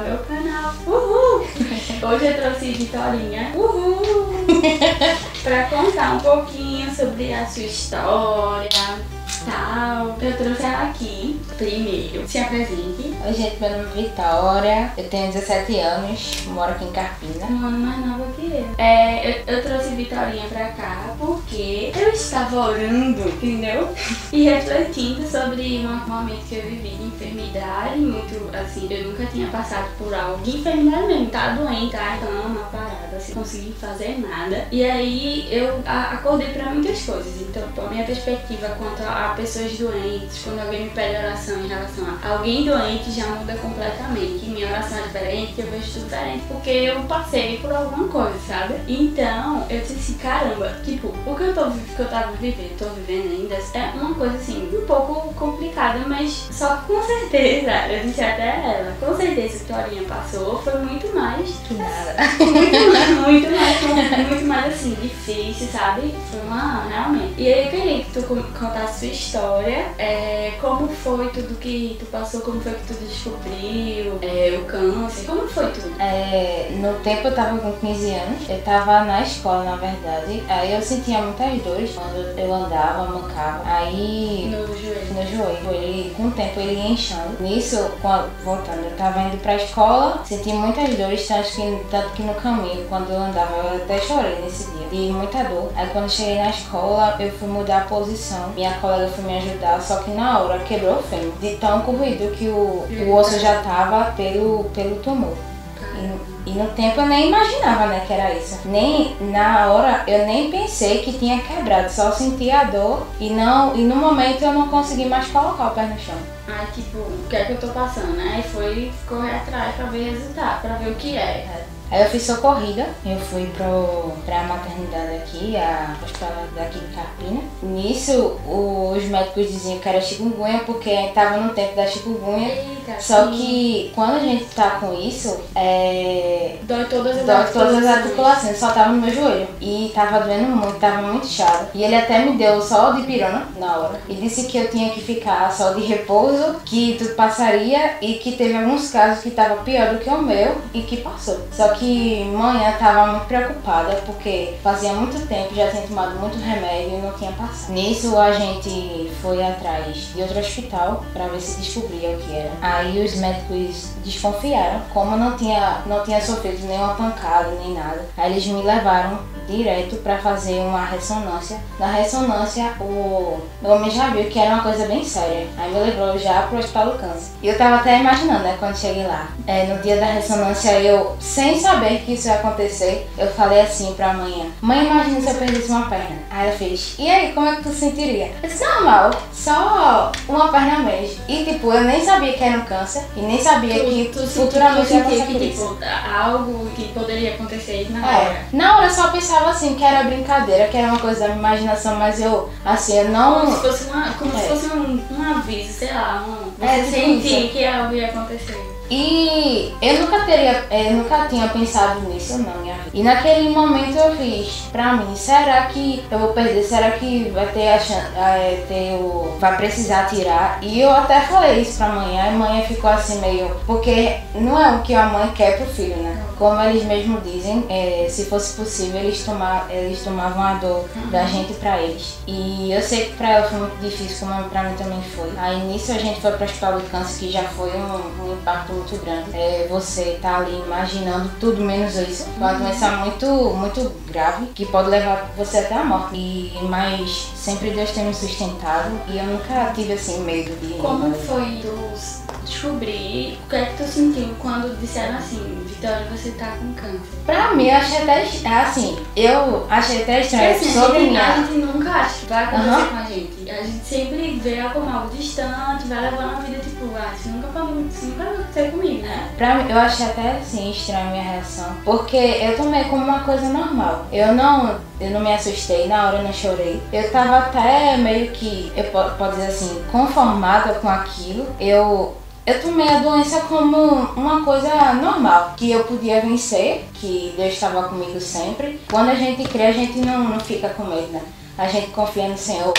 ao meu canal. Uhul! Hoje eu trouxe Vitorinha. Uhul! pra contar um pouquinho sobre a sua história, tal. Eu trouxe ela aqui primeiro. Se apresente. Oi, gente, meu nome é Vitória, eu tenho 17 anos, moro aqui em Carpina. Um ano mais nova. É, eu, eu trouxe Vitorinha pra cá porque eu estava orando, entendeu? E refletindo sobre um momento que eu vivi de enfermidade, muito assim, eu nunca tinha passado por algo de enfermidade mesmo, tá doente, tá cama, parada, sem conseguir fazer nada. E aí eu a- acordei pra muitas coisas. Então, a minha perspectiva quanto a pessoas doentes, quando alguém me pede oração em relação a alguém doente, já muda completamente. Minha oração é diferente, eu vejo tudo diferente, porque eu passei por alguma coisa, sabe? Então, eu disse assim, caramba, tipo, o que eu, tô, que eu tava vivendo, tô vivendo ainda, é uma coisa assim, um pouco complicada, mas só que com certeza, eu disse até ela, com certeza que a Torinha passou, foi muito mais Que nada. muito mais, muito mais, muito mais assim, difícil, sabe? Foi uma, realmente. E aí eu queria que tu contasse sua história, é, como foi tudo que tu passou, como foi que tu descobriu, é, o câncer, como foi tudo? É, no tempo eu tava com 15 anos, eu tava na escola, na verdade. Aí eu sentia muitas dores quando eu andava, mancava. Aí No joelho. no joelho, ele, com o tempo ele ia inchando. Nisso, voltando, eu tava indo pra escola, senti muitas dores, tanto que, tanto que no caminho, quando eu andava, eu até chorei nesse dia, de muita dor. Aí quando eu cheguei na escola, eu fui mudar a posição. Minha colega foi me ajudar, só que na hora quebrou o fêmur, de tão corrido que o, o osso já tava pelo, pelo tumor. E, e no tempo eu nem imaginava, né, que era isso. Nem na hora eu nem pensei que tinha quebrado, só senti a dor e não e no momento eu não consegui mais colocar o pé no chão. Aí, tipo, o que é que eu tô passando, né? Aí foi correr atrás pra ver resultado, pra ver o que é. Aí eu fiz socorrida, eu fui pro, pra maternidade aqui, a hospital daqui de Carpina. Nisso, os médicos diziam que era chikungunya porque tava no tempo da chikungunya. Eita, Só sim. que quando a gente tá com isso, é, Dói todas as Dói todas as articulações. articulações, só tava no meu joelho. E tava doendo muito, tava muito inchado. E ele até me deu só de pirona na hora. E disse que eu tinha que ficar só de repouso, que tudo passaria e que teve alguns casos que tava pior do que o meu e que passou. Só que manhã tava muito preocupada porque fazia muito tempo, já tinha tomado muito remédio e não tinha passado. Nisso a gente foi atrás de outro hospital pra ver se descobria o que era. Aí os médicos desconfiaram, como não tinha, não tinha sofrido nenhuma pancada nem nada. Aí eles me levaram direto pra fazer uma ressonância. Na ressonância, o homem já viu que era uma coisa bem séria. Aí me levou já pro hospital do câncer. E eu tava até imaginando, né, quando cheguei lá. É, no dia da ressonância, eu, sem saber que isso ia acontecer, eu falei assim pra mãe: Mãe, imagina se eu perdesse uma perna. Aí ela fez: E aí, como é que tu sentiria? Eu disse: Normal, só uma perna mesmo. E tipo, eu nem sabia que era um câncer. E nem sabia que tu, tu futuramente tu que tipo, algo que poderia acontecer na hora. É, na hora eu só pensava assim, que era brincadeira, que era uma coisa da minha imaginação, mas eu, assim, eu Como não. se fosse, uma, como É. se fosse um, um aviso, sei lá, um, você É, tipo sentir isso. que algo ia acontecer. E eu nunca teria, eu nunca tinha pensado nisso na minha vida. E naquele momento eu fiz, pra mim, será que eu vou perder? Será que vai ter a chance, é, ter o, vai precisar tirar? E eu até falei isso pra mãe, a mãe ficou assim meio, porque não é o que a mãe quer pro filho, né? Como eles mesmos dizem, é, se fosse possível eles, tomar, eles tomavam a dor da gente pra eles. E eu sei que pra ela foi muito difícil, como pra mim também foi. Aí nisso a gente foi pro hospital do câncer, que já foi um, um impacto muito grande. É, você tá ali imaginando tudo menos isso. Uma doença muito, muito grave, que pode levar você até a morte. E, mas sempre Deus tem me sustentado e eu nunca tive assim medo de. Como foi tu descobrir o que é que tu sentiu quando disseram assim, Vitória, você tá com câncer? Pra mim, eu achei até est- assim, eu achei até estranho assim, a gente, a gente nunca acha que vai acontecer Aham. com a gente. A gente sempre vê como algo distante, vai levando a vida tipo, ah, isso nunca pode isso nunca vai acontecer comigo, né? Pra mim, eu achei até assim estranha a minha reação, porque eu tomei como uma coisa normal. Eu não, eu não me assustei, na hora eu não chorei. Eu tava até meio que, eu po- posso dizer assim, conformada com aquilo. Eu eu tomei a doença como uma coisa normal, que eu podia vencer, que Deus estava comigo sempre. Quando a gente crê, a gente não, não fica com medo, né? A gente confia no Senhor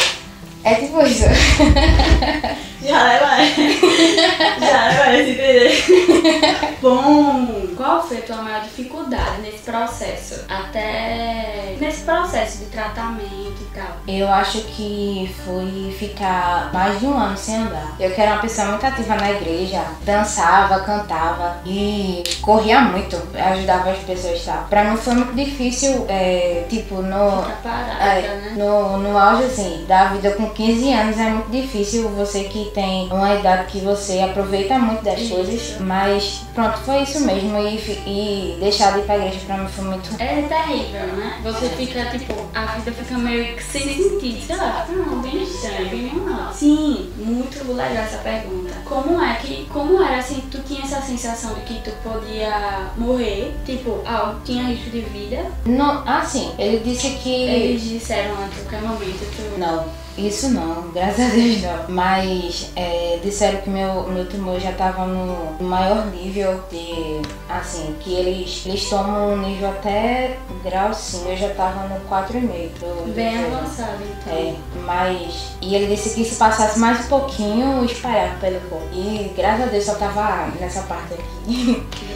É tipo isso. Já leva Já leva esse entender. Bom, qual foi a tua maior dificuldade nesse processo? Até nesse processo de tratamento e tal. Eu acho que foi ficar mais de um ano sem andar. Eu que era uma pessoa muito ativa na igreja, dançava, cantava e corria muito, ajudava as pessoas, tá? Pra mim foi muito difícil, é, tipo, no. Ficar parada, É, né? no, no auge, assim, da vida com 15 anos é muito difícil você que tem uma idade que você aproveita muito das Isso. coisas, mas pronto, foi isso mesmo e, e deixar de ir pra igreja pra mim foi muito É terrível, né? Você fica, tipo, a vida fica meio que sem sentido, sei lá, não, bem estranho, bem normal. Sim, muito legal essa pergunta. Como é que, como era assim, tu tinha essa sensação de que tu podia morrer? Tipo, ah, tinha risco de vida? Não, assim, ele disse que. Eles disseram a qualquer momento, tu... Não, isso não, graças a Deus não. Mas é, disseram que meu, meu tumor já tava no maior nível de. Assim, que eles, eles tomam um nível até grau 5, eu já tava no 4,5. do- Bem do- avançado, então. É, mas. E ele disse que se passasse mais um pouquinho, espalhava pelo corpo. E graças a Deus só tava nessa parte aqui.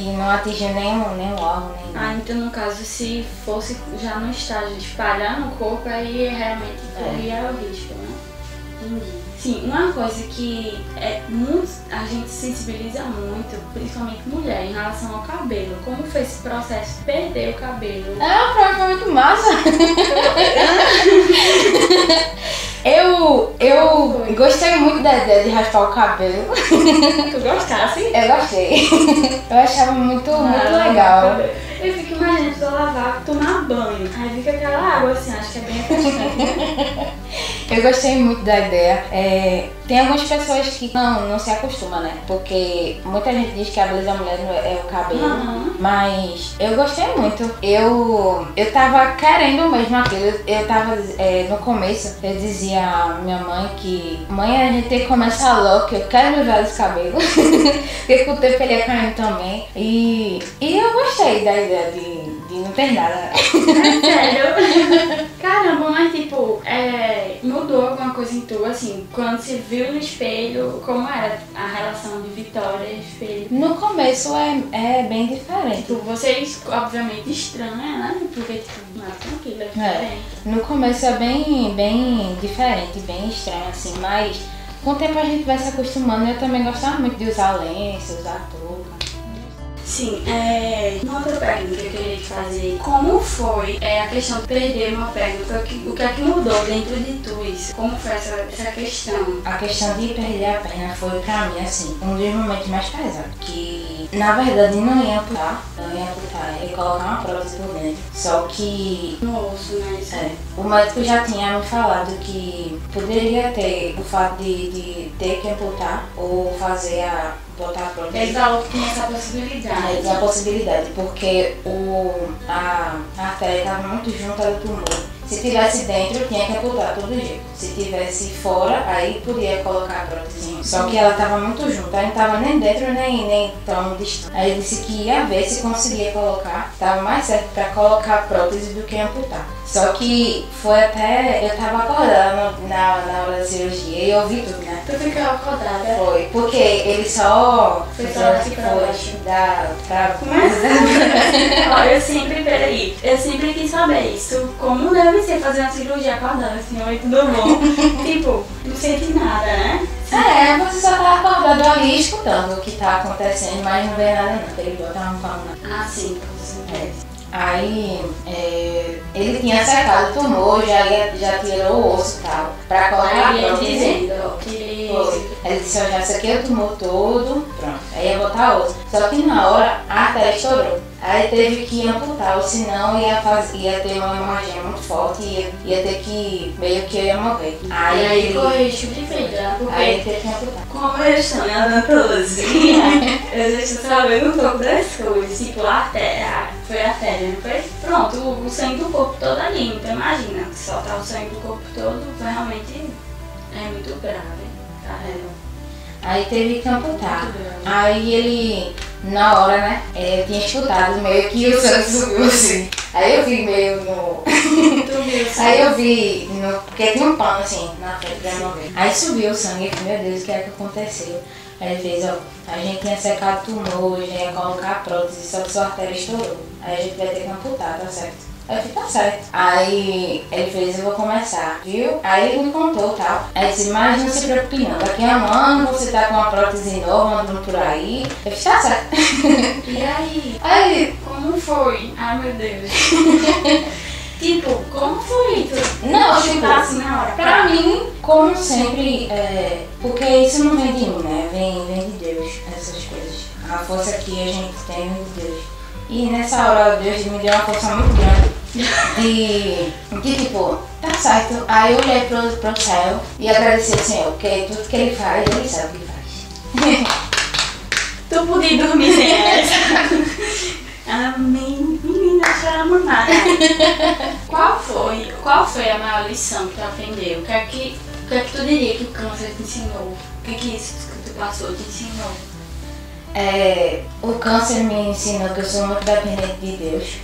E não atingiu nenhum, nenhum órgão, nem Ah, então no caso, se fosse já no estágio de espalhar no corpo, aí realmente corria o risco, né? Entendi. Sim, uma coisa que é muito, a gente sensibiliza muito, principalmente mulher, em relação ao cabelo. Como foi esse processo de perder o cabelo? Mim foi muito massa. eu, eu gostei muito da ideia de raspar o cabelo. Tu gostasse? Eu gostei. Eu achava muito, muito Ah, legal. Eu fico imaginando tu lavar, tomar banho. Aí fica aquela água assim, acho que é bem refrescante, né? Eu gostei muito da ideia. É, tem algumas pessoas que não, não se acostumam, né? Porque muita gente diz que a beleza da mulher é é o cabelo. Uhum. Mas eu gostei muito. Eu, eu tava querendo mesmo aquilo. Eu, tava, é, no começo, eu dizia à minha mãe que mãe, a gente tem que começar logo, que eu quero me ver esse cabelo. Porque com o tempo ele ia caindo também. E, e eu gostei da ideia de, de não ter nada. Sério? Caramba, mas tipo, é, mudou alguma coisa em tu, assim, quando você viu no espelho, como era a relação de Vitória e espelho? No começo é, é bem diferente. Tipo, vocês, obviamente, estranha, né? Porque, tipo, mais tranquilo, é diferente. No começo é bem, bem diferente, bem estranho, assim, mas com o tempo a gente vai se acostumando. Eu também gostava muito de usar lenço, usar touca. Sim, é, uma outra pergunta que eu queria te fazer. Como foi é, a questão de perder uma perna? O que, o que é que mudou dentro de tu isso? Como foi essa, essa questão? A questão de perder a perna foi pra mim, assim, um dos momentos mais pesados. Que, na verdade, não ia amputar, não ia amputar, ia colocar uma prótese por dentro. Só que No osso, né? Isso. É, o médico já tinha me falado que poderia ter o fato de, de ter que amputar ou fazer a botar a prótese. Ele falou que tinha essa possibilidade. Aí tem a possibilidade, porque o, a, a artéria estava muito junto ao tumor. Se tivesse dentro, tinha que amputar todo jeito. Se tivesse fora, aí podia colocar a prótese. Só que ela estava muito junto, aí não estava nem dentro nem, nem tão distante. Aí ele disse que ia ver se conseguia colocar. Estava mais certo para colocar a prótese do que amputar. Só que foi até. Eu estava acordada na, na hora da cirurgia e eu ouvi tudo, né? Tu ficava acordada. Foi, porque ele só Foi só pra foi da, pra Mas, ó, eu sempre, peraí, eu sempre quis saber isso. Como deve ser fazer uma cirurgia acordada assim, oi, tudo bom? tipo, não sente nada, né? É, você só tá acordado ali escutando o que tá acontecendo, mas não vê nada não, que ele bota fala nada. Ah, sim, com. Aí é, ele tinha secado o tumor, já, ia- já tirou o osso e tal, pra colocar a Aí ele prótese. dizendo, que Foi. Ele disse, ó, já sequei o tumor todo, pronto. Aí ia botar osso. Só que na hora a artéria estourou. Aí teve que amputar, ou senão ia, faz, ia ter uma hemorragia muito forte e ia, ia ter que, meio que eu ia morrer. Aí, E aí ele- corre risco de vida, porque aí ele teve que amputar. como eu estou em odontologia, eu já estou sabendo um pouco das coisas. Tipo, a artéria, foi a artéria, não foi? Pronto, o, o sangue do corpo todo ali. Então imagina, soltar o sangue do corpo todo foi realmente é muito grave. Tá? É Aí teve que amputar. Aí ele, na hora, né, eu tinha escutado meio que o sangue subiu assim. Aí eu fiquei meio no. Aí eu vi, no, porque tinha um pano assim na frente não ver. Aí subiu o sangue e falei, meu Deus, o que é que aconteceu? Aí ele fez, ó, a gente tinha secado tumor, a gente ia colocar prótese, só que sua artéria estourou. Aí a gente vai ter que amputar, tá certo? Aí eu falei, tá certo. Aí ele fez, eu vou começar, viu? Aí ele me contou tal. Aí eu disse, mas não se preocupe não, daqui a um ano você tá com uma prótese nova, andando por aí. Eu falei, tá certo. E aí? Aí, Como foi? Ai meu Deus. tipo, como foi? Tu Não, tipo, tipo, assim na hora. Pra mim, como sempre, é, porque isso não vem de mim, né? Vem, vem de Deus, essas coisas. A força que a gente tem vem de Deus. E nessa hora Deus me deu uma força muito grande de, de tipo, tá certo. Aí eu olhei pro, pro céu e agradeci ao Senhor, porque tudo que ele faz, ele sabe o que faz. Tu podia dormir sem essa. Amém. Menina, chama nada. Qual foi, qual foi a maior lição que tu aprendeu? O que é que, o que, é que tu diria que o câncer te ensinou? O que, é que isso que tu passou te ensinou? É, o câncer me ensinou que eu sou muito dependente de Deus,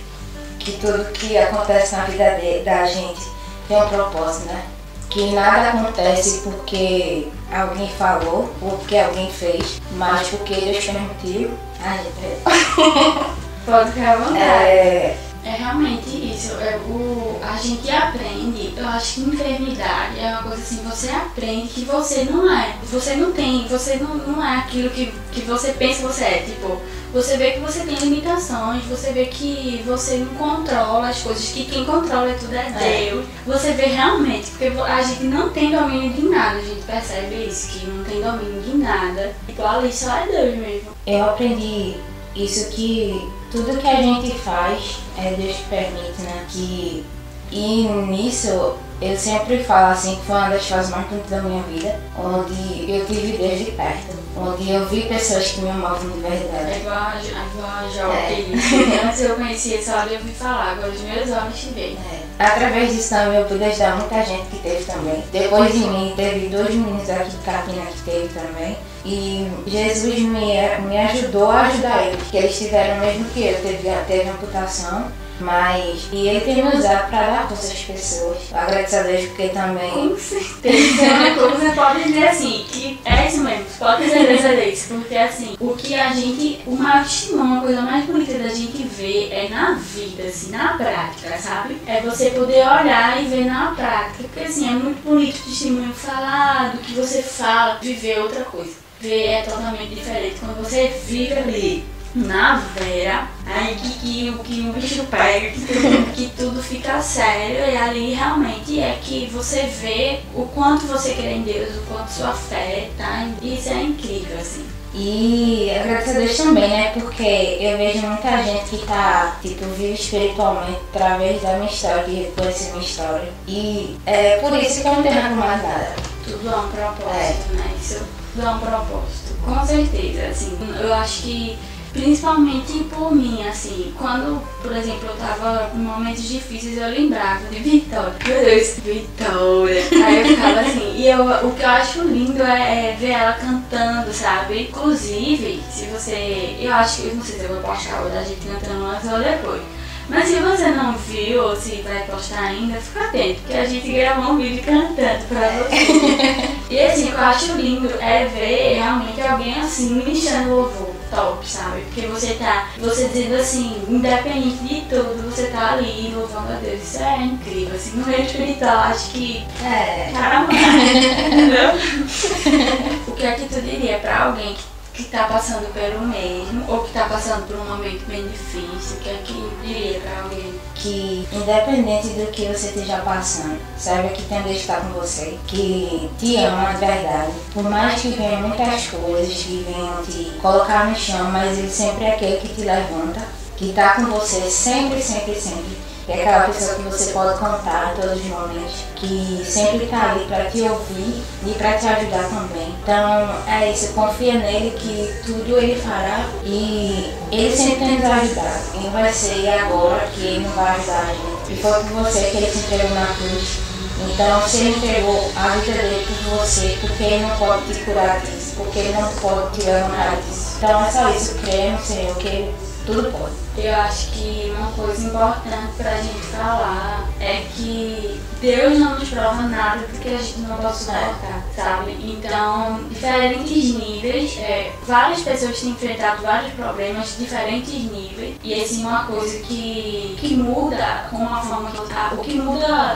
que tudo que acontece na vida de- da gente tem um propósito, né? Que nada acontece porque alguém falou ou porque alguém fez, mas porque Deus permitiu. Ai, gente, Pode ficar à vontade. é, É realmente isso. É, o, a gente aprende, eu acho que enfermidade é uma coisa assim, você aprende que você não é. Você não tem, você não, não é aquilo que, que você pensa que você é. Tipo, você vê que você tem limitações, você vê que você não controla as coisas, que quem controla tudo é É. Deus. Você vê realmente, porque a gente não tem domínio de nada, a gente percebe isso, que não tem domínio de nada. Tipo, ali só é Deus mesmo. eu aprendi isso que tudo que a gente faz é Deus que permite, né? Que, e nisso eu sempre falo assim que foi uma das fases mais bonitas da minha vida, onde eu tive Deus de perto, onde eu vi pessoas que me amavam de É verdade. igual a, igual a Jó É. Antes eu conhecia só de ouvir falar, agora os meus olhos te veem. É. Através disso também eu pude ajudar muita gente que teve também. Depois de mim teve dois meninos aqui de Capina que teve também. E Jesus me, me ajudou a ajudar eles, porque eles tiveram o mesmo que eu, teve, teve amputação. Mas, e ele tem me usado para dar força às pessoas. Eu agradeço a Deus porque também. Com certeza. Você pode dizer assim, que é isso mesmo, pode ter certeza disso. Porque assim, o que a gente, o maior testemunho, a coisa mais bonita da gente ver é na vida, assim, na prática, sabe? É você poder olhar e ver na prática. Porque assim, é muito bonito o testemunho falar do que você fala, viver outra coisa. Ver é totalmente diferente. Quando você vive ali na vera, aí que, que, o- que o bicho pega, que tudo, que tudo fica sério, e ali realmente é que você vê o quanto você crê em Deus, o quanto sua fé tá. Isso é incrível, assim. E agradeço a Deus também, né? Porque eu vejo muita gente que tá, tipo, vive espiritualmente através da minha história, que conhece minha história. E é por isso que eu não tenho mais nada. Tudo há um propósito, né? Isso tudo há um propósito. Com certeza, assim, eu acho que principalmente por mim, assim, quando, por exemplo, eu tava em momentos difíceis, eu lembrava de Vitória. Meu Deus, Vitória. Aí eu ficava assim, e eu, o que eu acho lindo é, é ver ela cantando, sabe? Inclusive, se você. Eu acho que, eu não sei se eu vou postar o da gente cantando antes ou depois. Mas se você não viu ou se vai postar ainda, fica atento, porque a gente gravou um vídeo cantando pra você. e assim, o que eu acho lindo é ver realmente alguém assim ministrando louvor top, sabe? Porque você tá, você dizendo assim, independente de tudo, você tá ali louvando a Deus. Isso é incrível, assim, no meio espiritual, acho que É. Caramba! Entendeu? o que é que tu diria pra alguém que, que tá passando pelo mesmo ou que tá passando por um momento bem difícil? O que é que diria pra alguém? que independente do que você esteja passando, saiba que tem Deus que está com você, que te ama de verdade. Por mais que venham muitas coisas que venham te colocar no chão, mas ele sempre é aquele que te levanta, que está com você sempre, sempre, sempre. É aquela pessoa que você pode contar todos os momentos, que sempre está ali para te ouvir e para te ajudar também. Então é isso, confia nele que tudo ele fará e ele sempre tem nos ajudado. E vai ser agora que ele não vai ajudar a gente. E foi por você que ele se entregou na cruz. Então se ele entregou a vida dele por você, porque ele não pode te curar disso, porque ele não pode te levantar disso. Então é só isso, creia no Senhor que tudo pode. Eu acho que uma coisa importante pra gente falar é que Deus não nos prova nada porque a gente não pode suportar, sabe? Então, diferentes níveis, é, várias pessoas têm enfrentado vários problemas, diferentes níveis, e assim, uma coisa que, que muda com a forma que tá, o que muda.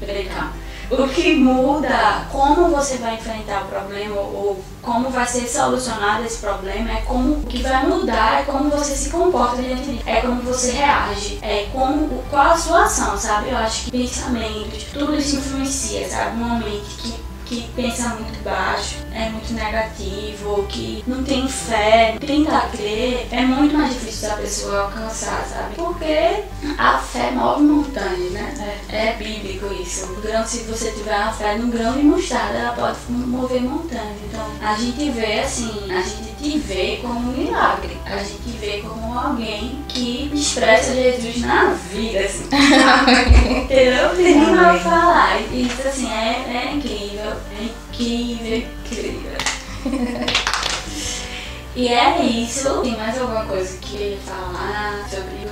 Peraí, calma o que muda como você vai enfrentar o problema ou como vai ser solucionado esse problema é como o que vai mudar é como você se comporta diante disso, é como você reage, é como qual a sua ação, sabe? Eu acho que pensamentos, tudo isso influencia, sabe? Um momento que que pensa muito baixo, é muito negativo, que não tem fé, tenta crer, é muito mais difícil da pessoa alcançar, sabe? Porque a fé move montanhas, né? É, é bíblico isso. O grão, se você tiver uma fé no grão de mostarda, ela pode mover montanhas. Então, a gente vê assim, a gente te vê como um milagre. A gente vê como alguém que expressa Jesus na vida, assim. Entendeu? Tem nem pra falar. Isso assim é, é incrível. É incrível, incrível. E é isso. Tem mais alguma coisa que falar sobre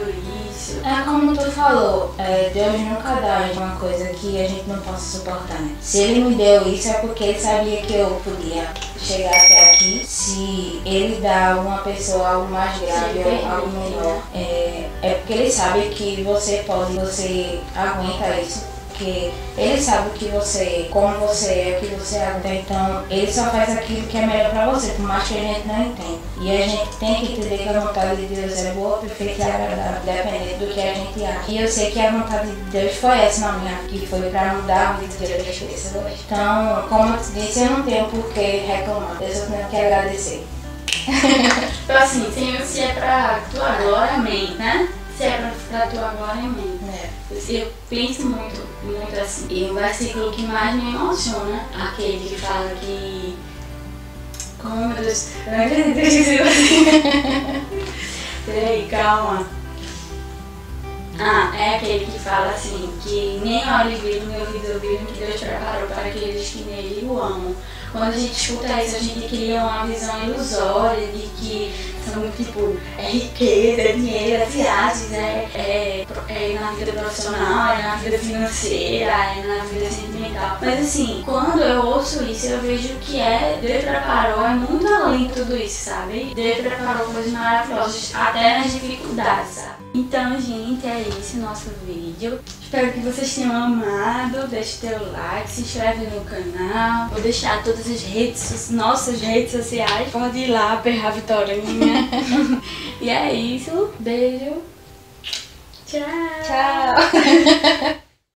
É como tu falou, é, Deus nunca dá uma coisa que a gente não possa suportar, né? Se ele me deu isso é porque ele sabia que eu podia chegar até aqui. Se ele dá a uma pessoa algo mais grave ou algo melhor, é, é porque ele sabe que você pode, você aguenta isso porque ele sabe o que você, como você é, o que você aguenta, então ele só faz aquilo que é melhor pra você, por mais que a gente não entenda. E a gente tem que entender que a vontade de Deus é boa, perfeita e agradável, dependendo do que a gente acha. E eu sei que a vontade de Deus foi essa na minha, que foi pra mudar a vida de outras pessoas. Então, como eu te disse, eu não tenho por que reclamar, eu só tenho que agradecer. então assim, Senhor, se é pra tua glória, amém, né? Se é pra, pra tua glória, amém. É. Eu penso muito, muito assim. E o versículo que mais me emociona, aquele que fala que. Como meu Deus, eu não acredito que eu esqueci Peraí, calma. Ah, é aquele que fala assim, que nem olhos viram, nem ouvidos ouviram que Deus preparou para aqueles que nele o amam. Quando a gente escuta isso, a gente cria uma visão ilusória de que são tipo é riqueza, é dinheiro, é viagens, é, é, é na vida profissional, é na vida financeira, é na vida sentimental. Mas assim, quando eu ouço isso, eu vejo que é Deus preparou, é muito além de tudo isso, sabe? Deus preparou coisas maravilhosas, até nas dificuldades, sabe? Então, gente, é esse o nosso vídeo. Espero que vocês tenham amado. Deixe teu like, se inscreve no canal. Vou deixar todas as redes, nossas redes sociais. Pode ir lá, perrar Vitorinha. e é isso. Beijo. Tchau. Tchau.